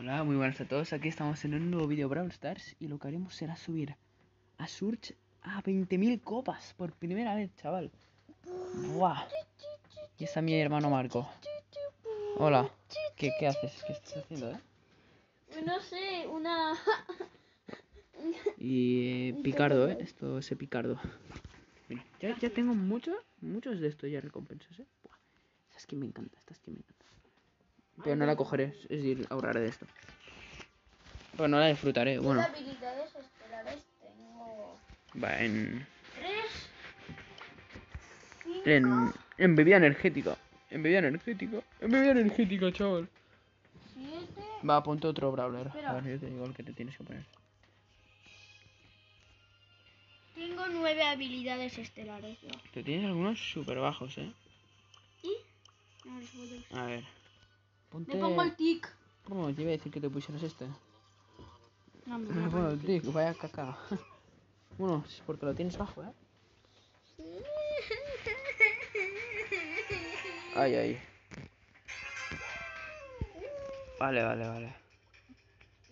Hola, muy buenas a todos. Aquí estamos en un nuevo vídeo Brawl Stars y lo que haremos será subir a Surge a 20.000 copas por primera vez, chaval. Buah. Y está mi hermano Marco. Hola. ¿Qué, qué haces? ¿Qué estás haciendo, eh? No sé, una... Y eh, Picardo, eh. Esto es Picardo. Mira, ya, ya tengo muchos, muchos de estos ya recompensas, eh. Buah. Esta skin me encanta, esta skin me encanta. Pero no la cogeré, es decir, ahorraré de esto. Pero no la disfrutaré, bueno. ¿Qué habilidades estelares tengo? Va, en, Tres, en, en bebida energética. En bebida energética. En bebida energética, chaval. siete... Va, ponte otro brawler. Espera. A ver, yo te digo el que te tienes que poner. Tengo nueve habilidades estelares ya. Te tienes algunos súper bajos, eh. ¿Y? No. A ver. Ponte... Me pongo el tic. ¿Cómo te iba a decir que te pusieras este? No, me Ah, pongo bueno, el tic, vaya caca. bueno, es porque lo tienes bajo, eh. Ay, ay. Vale, vale, vale.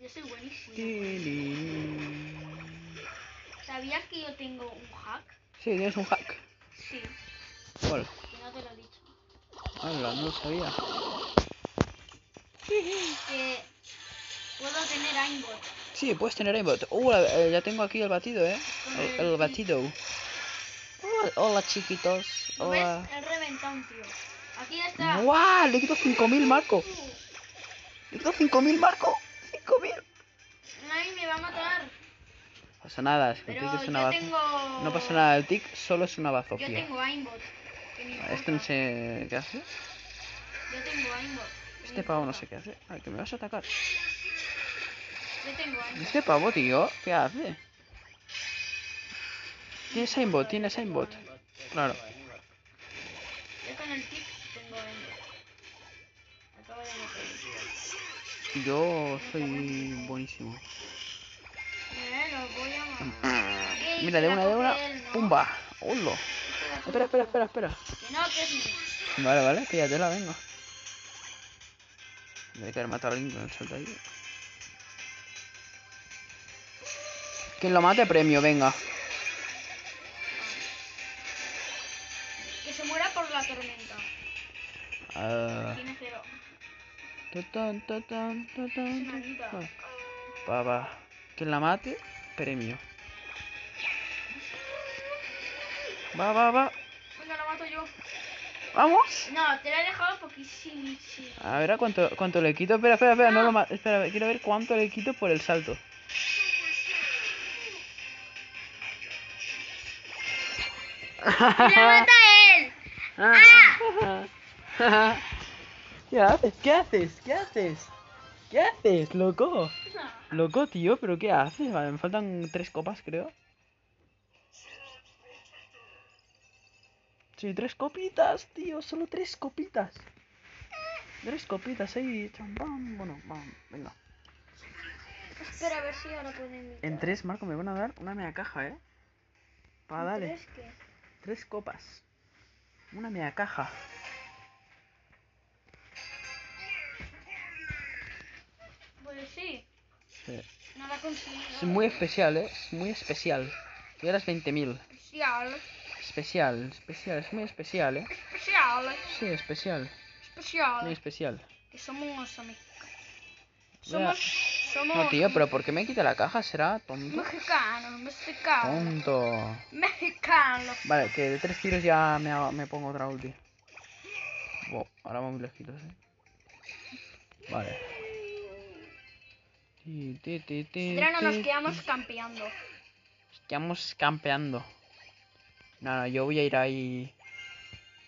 Yo soy buenísimo. Sí, ¿Sabías que yo tengo un hack? tienes un hack. Sí, ¿Cuál? que no te lo he dicho. Hola, no lo sabía. Que puedo tener aimbot. Sí, puedes tener aimbot. Uh, eh, ya tengo aquí el batido, eh. El, el batido. Hola, hola, chiquitos. ¿Lo ves? Hola. El reventón, tío. Aquí está. ¡Guau! Le quito 5000, Marco. Uh, Le quito 5000, Marco. 5000. Nadie me va a matar. No pasa nada, es que el Pero tic es yo una tengo... No pasa nada, el tic solo es una Yo bazofía. tengo aimbot. Este no sé qué hace. Yo tengo aimbot. Este pavo no sé qué hace. Ay, que me vas a atacar. Este pavo, tío, ¿qué hace? Tienes aimbot, tienes aimbot. Claro. Yo con el tengo. Acabo de meter. Yo soy buenísimo. Ey, Mira, de una, la de una. ¡Pumba! ¡Hola! La Espera, espera, espera, espera. Que no, que es mío. Vale, vale, venga. Debe caer matar a alguien con el salto ahí. Quien lo mate, premio, venga. Que se muera por la tormenta. Ah, Tiene cero. tatán, tatán, tatán. Va, va. Quien la mate, premio. Va, va, va. Venga, lo mato yo. ¡Vamos! No, te la he dejado poquísimo. A ver a cuánto, cuánto le quito. Espera, espera, espera, no lo ma- Espera, quiero ver cuánto le quito por el salto. ¡Y la mata él! Ah. ¿Qué haces? ¿Qué haces? ¿Qué haces? ¿Qué haces, loco? Loco, tío, pero ¿qué haces? Vale, me faltan tres copas, creo. Sí, tres copitas, tío, solo tres copitas. Tres copitas ahí, champán. Bueno, vamos, venga. Espera, a ver si ahora pueden. En tres, Marco, me van a dar una media caja, ¿eh? Pa, dale. ¿Tres qué? Tres copas. Una media caja. Pues sí, Sí. no la conseguí. Es muy especial, ¿eh? Es muy especial. Y ahora es 20.000. Especial, Especial, especial, es muy especial, ¿eh? especial, Sí, especial, especial. muy especial. Que somos mexicanos. Somos, somos No, tío, pero ¿por qué me quita la caja? ¿Será tonto? mexicanos, mexicanos, Tonto. mexicanos. Vale, que de tres tiros ya me, hago- me pongo otra ulti. Wow, ahora vamos lejitos, ¿eh? Vale. Ti, ti, ti, ti, no nos quedamos campeando. Quedamos campeando. No, no, yo voy a ir ahí.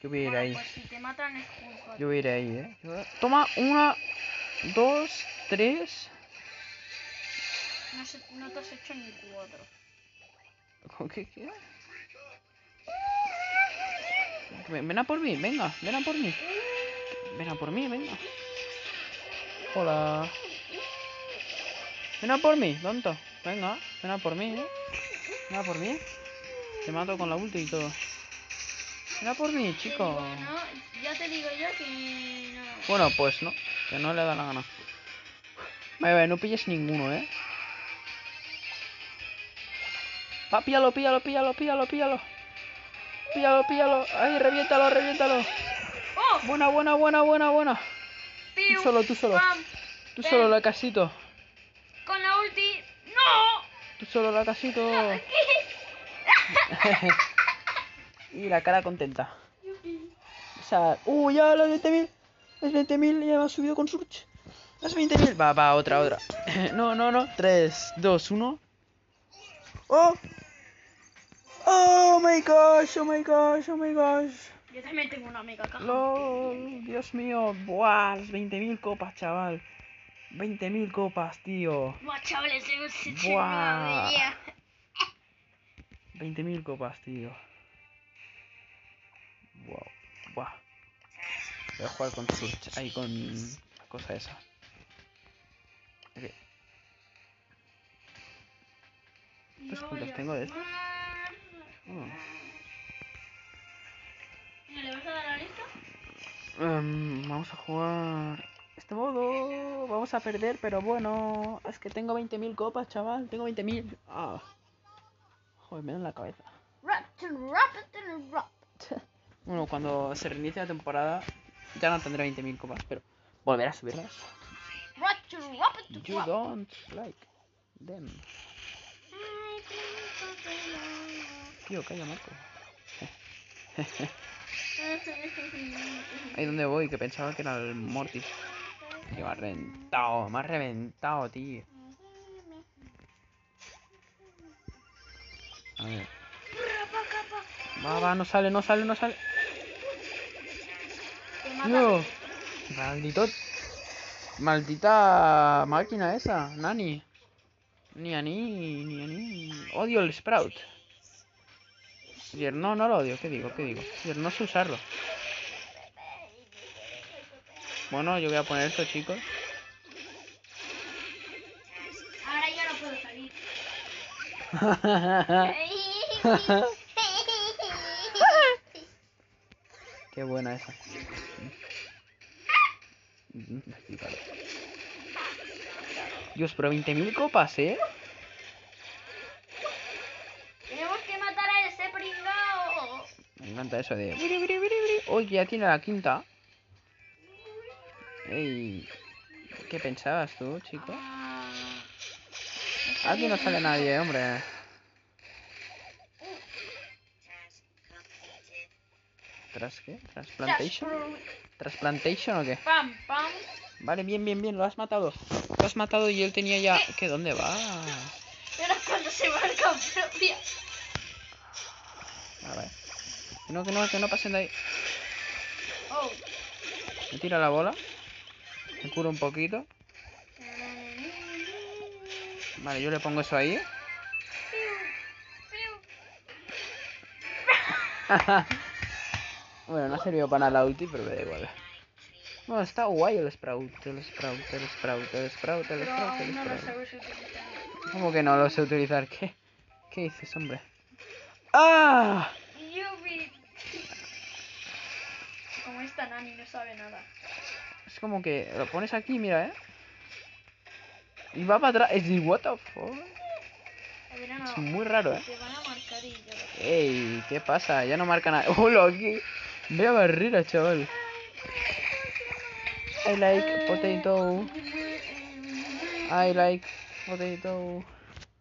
Yo voy a ir Bueno, ahí. pues si te matan es culpa. Yo voy a ir ahí, eh. Toma, una, dos, tres. No, se- no te has hecho ni cuatro. ¿Con qué? Ven, ven a por mí, venga, ven a por mí. Ven a por mí, venga. Hola. Ven a por mí, tonto. Venga, ven a por mí, eh. Ven a por mí. Te mato con la ulti y todo. Ven a por mí, chico. Bueno, ya te digo yo que no. Bueno, pues no, que no le da la gana. Vale, vale, no pilles ninguno, ¿eh? Va, píllalo, píllalo, píllalo, píllalo, píllalo. Píllalo, píllalo. Ahí, reviéntalo, reviéntalo. ¡Oh! Buena, buena, buena, buena, buena. Piu, solo, tú solo. pam, Tú Ven. solo la casito. Con la ulti. ¡No! Tú solo la casito. y la cara contenta. O sea, uh, ya las 20.000. Las 20.000 ya me ha subido con Surge. Las 20.000. Va, va, otra, otra. no, no, no. 3, 2, 1. ¡Oh! ¡Oh my gosh! ¡Oh my gosh! ¡Oh my gosh! Yo también tengo una mega caja. LOL, Dios mío. Buah, las 20.000 copas, chaval. 20.000 copas, tío. Buah, chavales, Buah. Una avería. 20.000 copas, tío. Wow. Buah. Voy a jugar con Surge. Ahí con la cosa esa. Ok. ¿Cuántos No puntos tengo de esto? Oh. ¿Le vas a dar a la lista? Em, vamos a jugar este modo. Vamos a perder, pero bueno. Es que tengo 20.000 copas, chaval. Tengo 20.000. Ah. Joder, me da en la cabeza. Bueno, cuando se reinicie la temporada ya no tendré 20.000 copas, pero volveré a subirlas. You don't like them. Tío, calla, Marco. Ahí donde voy, que pensaba que era el Mortis. Que me ha reventado, me ha reventado, tío. A ver. Va, va, no sale, no sale, no sale. Maldito. Maldita máquina esa, Nani. Ni a ni, ni a ni. Odio el Sprout. No, no lo odio, ¿qué digo? ¿Qué digo? No sé usarlo. Bueno, yo voy a poner esto, chicos. Ahora ya no puedo salir. Qué buena esa. Dios, pero 20.000 copas, ¿eh? Tenemos que matar a ese pringao. Me encanta eso de... Uy, ya tiene la quinta. Ey, ¿qué pensabas tú, chico? Aquí no sale nadie, hombre. ¿Tras qué? ¿Transplantation? ¿Transplantation o qué? Pam, pam. Vale, bien, bien, bien, lo has matado. Lo has matado y él tenía ya... ¿Qué? ¿Dónde va? Era cuando se marca propia. A ver. Que no, que no, que no pasen de ahí. Oh. Me tira la bola. Me curo un poquito. Vale, yo le pongo eso ahí. bueno, no ha servido para nada la ulti, pero me da igual. Bueno, está guay el Sprout, el Sprout, el Sprout, el Sprout, el Sprout, el aún no lo Sprout. sabes utilizar. ¿Cómo que no lo sé utilizar? ¿Qué? ¿Qué dices, hombre? ¡Ah! Como esta Nani no sabe nada. Es como que lo pones aquí, mira, ¿eh? Y va para atrás. Es de what the fuck? Es muy raro, ¿eh? te van a marcar y yo lo sé. Ey, ¿qué pasa? Ya no marca nada. ¡Hola! aquí! Ve a barrera, chaval. I like potato. I like potato.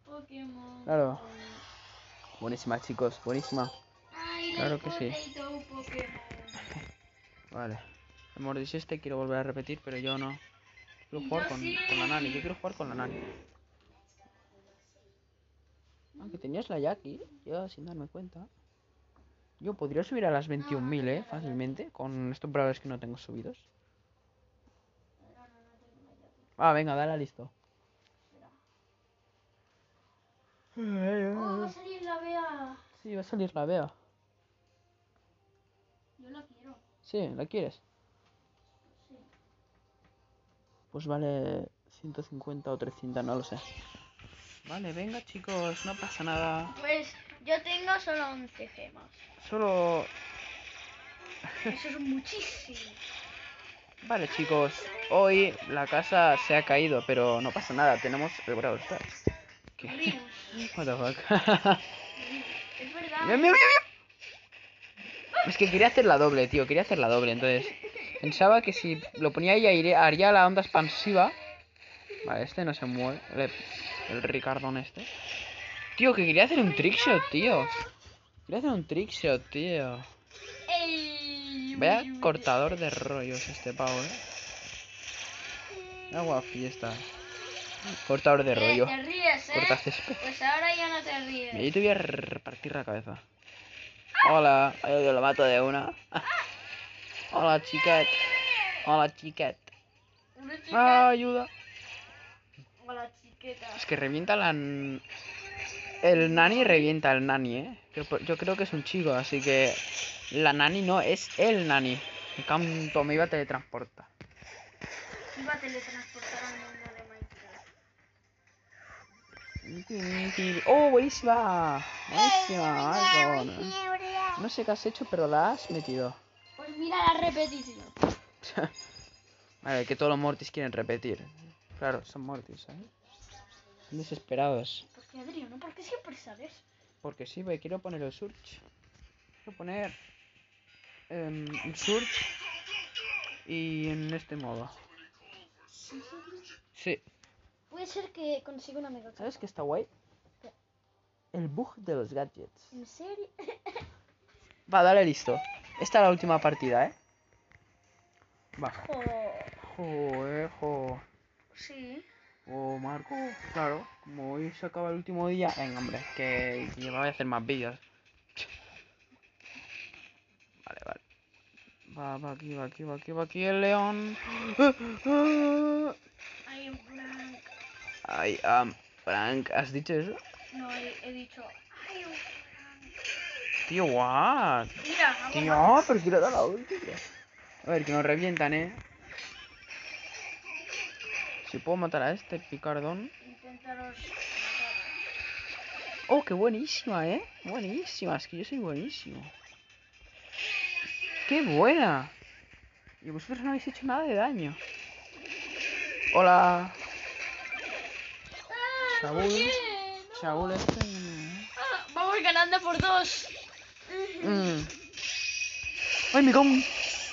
Pokémon. Claro. Buenísima, chicos. Buenísima. Claro like que sí. potato Pokémon. Vale. El Mordis este quiero volver a repetir, pero yo no. Quiero jugar con, sí. con la Nani. Yo quiero jugar con la Nani. Aunque tenías la Jackie, yo sin darme cuenta. Yo podría subir a las 21.000, eh, fácilmente, con estos brawlers que no tengo subidos. Ah, venga, dale a listo. Oh, va a salir la Bea. Sí, va a salir la Bea. Yo la quiero. Sí, ¿la quieres? Sí. Pues vale 150 o 300, no lo sé. Vale, venga chicos, no pasa nada. Pues yo tengo solo 11 gemas. Solo... Eso es muchísimo. Vale, chicos, hoy la casa se ha caído, pero no pasa nada, tenemos el Brawl Stars. ¿Qué? What the fuck? Es verdad. Mira, mira, mira, mira. Es que quería hacer la doble, tío, quería hacer la doble, entonces pensaba que si lo ponía ahí aire- haría la onda expansiva. Vale, este no se mueve, el Ricardón este. Tío, que quería hacer un trickshot, tío. Quería hacer un trickshot, tío. Uy. cortador de rollos este pavo, eh. Agua fiesta. Cortador de rollo. Te ríes, ¿eh? Pues ahora ya no te ríes. Mira, yo te voy a repartir la cabeza. Hola, yo lo mato de una. Hola, chiquet. Hola, chiquet. Ah, ayuda. Hola, chiqueta. Es que revienta la... El nani revienta el nani, ¿eh? Yo, yo creo que es un chico, así que... La nani no, es el nani. Me canto, me iba a teletransportar. Iba a teletransportar al mundo de Minecraft. Oh, buenísima. Buenísima. Algo, ¿no? No sé qué has hecho, pero la has metido. Pues mira la repetición. Vale, que todos los mortis quieren repetir. Claro, son mortis, ¿sabes? Están desesperados. ¿Por qué, Adriano? ¿Por qué siempre sabes? Porque sí, ve, quiero poner el surge. Quiero poner surge y en este modo. Sí. Puede ser que consiga una mega ¿Sabes qué está guay? El bug de los gadgets. ¿En serio? Va, dale listo. Esta es la última partida, ¿eh? Va. Joder, jo. sí. Oh, Marco, claro, como hoy se acaba el último día. Venga, hombre, que, que voy a hacer más vídeos. Vale, vale. Va, va aquí, va aquí, va aquí, va aquí el león. Hay un plan. Ay, am, Frank, ¿has dicho eso? No, he, he dicho. Hay un plan. Tío, what? Mira. Tío, pero quiero dar la última. A ver, que nos revientan, eh. Si puedo matar a este picardón. Inténtalos matar. Oh, qué buenísima, ¿eh? Buenísima, es que yo soy buenísimo. ¡Qué buena! Y vosotros no habéis hecho nada de daño. Hola. ¡Ah, Saúl. no! Saúl este. Ah, vamos ganando por dos. Mm. ¡Ay, me cago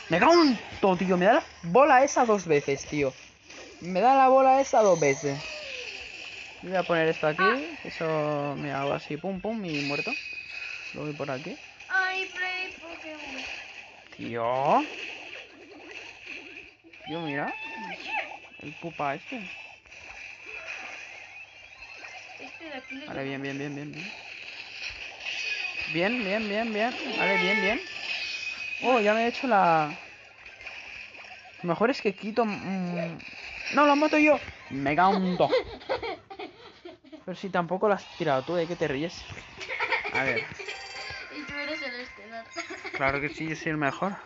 Me cago todo, tío. Me da la bola esa dos veces, tío. Me da la bola esa dos veces. Voy a poner esto aquí. Eso me hago así, pum, pum, y muerto. Lo voy por aquí. Ay, play Pokémon. Tío. Tío, mira. El pupa este. Este de aquí le Vale, bien, bien, bien, bien, bien. Bien, bien, bien, bien. Vale, bien, bien. Oh, ya me he hecho la... Lo mejor es que quito... mm, No, lo mato yo. Me cago en todo. Pero si tampoco lo has tirado tú, ¿de qué te ríes? A ver. Y tú eres el estelar. Claro que sí, yo soy el mejor.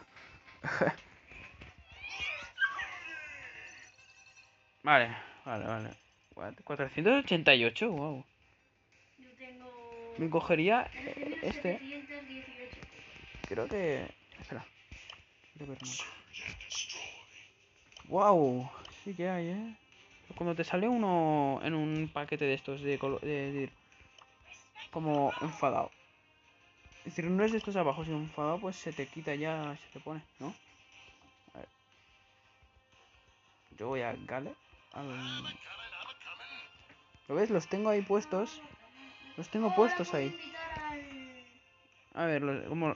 vale, vale, vale. What? 488, wow. Yo tengo. Me cogería eh, este. 718. Creo que. Espera. Wow, sí que hay, eh. Cuando te sale uno en un paquete de estos de, de, de- como enfadado. Es decir, no es de estos abajo, sino enfadado, pues se te quita ya, se te pone, ¿no? A ver. Yo voy a Gale. al- ¿Lo ves? Los tengo ahí puestos. Los tengo puestos ahí. A ver, como,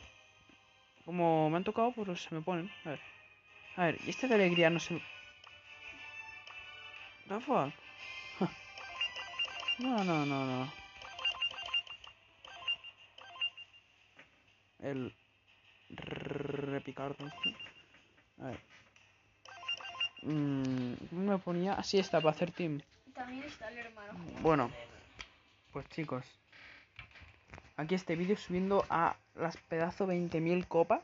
como me han tocado, pues se me ponen. A ver. A ver, y este de alegría no se. The fuck? Ja. No, no, no, no. El... Repicardo. A ver. Mm, ¿cómo me ponía? Así está, para hacer team. También está el hermano. Bueno, pues chicos, aquí este vídeo subiendo a las pedazo 20.000 copas.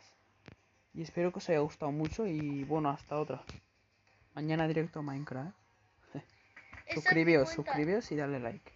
Y espero que os haya gustado mucho y bueno, hasta otra. Mañana directo a Minecraft. ¿eh? Esa es mi Suscribíos, suscribíos y dale like.